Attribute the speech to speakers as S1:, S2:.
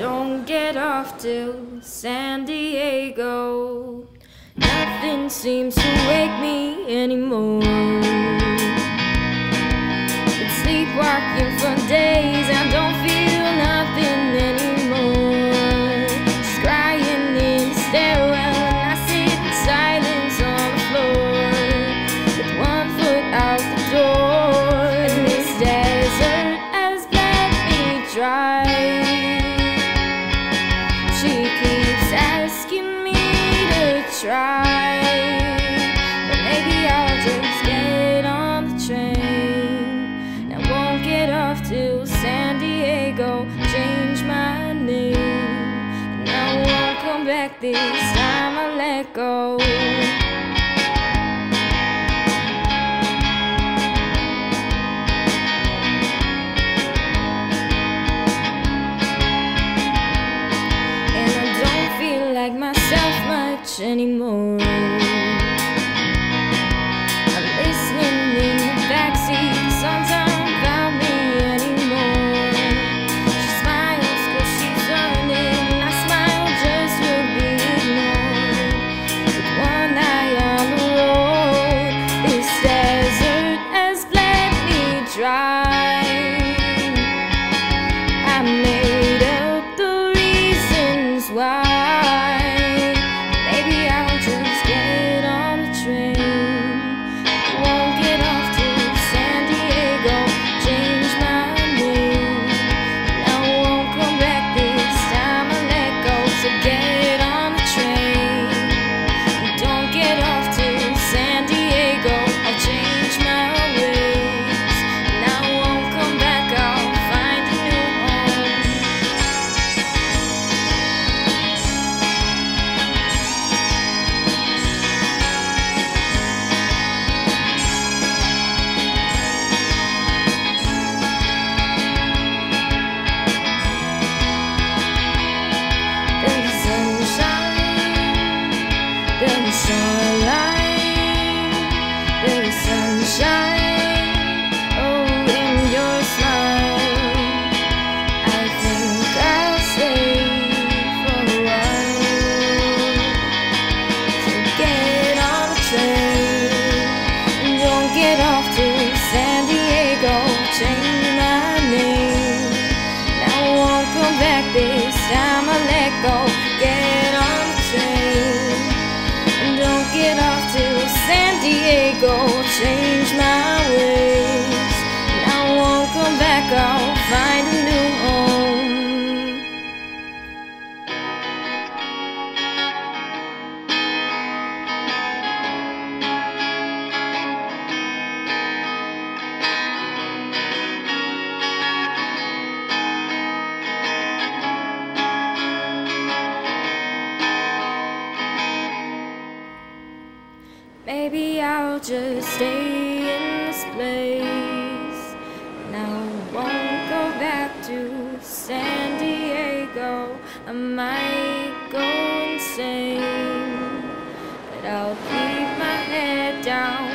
S1: Don't get off till San Diego. Nothing seems to wake me anymore. try But maybe I'll just get on the train. And won't get off till San Diego Change my name. And I won't come back this time I let go. Like myself much anymore. back this time. I let go, get on the train, and don't get off San Diego. Maybe I'll just stay in this place. Now I won't go back to San Diego. I might go insane, but I'll keep my head down.